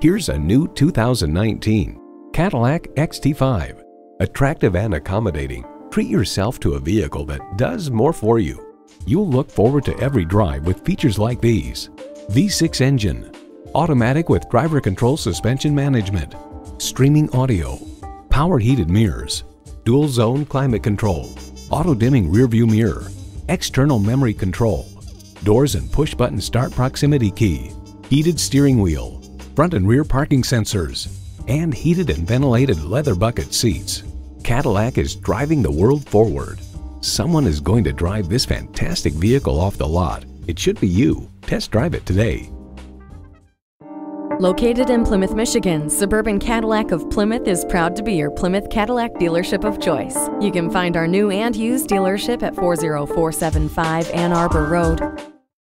Here's a new 2019 Cadillac XT5. Attractive and accommodating, treat yourself to a vehicle that does more for you. You'll look forward to every drive with features like these. V6 engine, automatic with driver control suspension management, streaming audio, power heated mirrors, dual zone climate control, auto dimming rear view mirror, external memory control, doors and push button start proximity key, heated steering wheel, front and rear parking sensors, and heated and ventilated leather bucket seats. Cadillac is driving the world forward. Someone is going to drive this fantastic vehicle off the lot. It should be you. Test drive it today. Located in Plymouth, Michigan, Suburban Cadillac of Plymouth is proud to be your Plymouth Cadillac dealership of choice. You can find our new and used dealership at 40475 Ann Arbor Road.